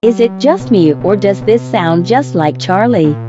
Is it just me or does this sound just like Charlie?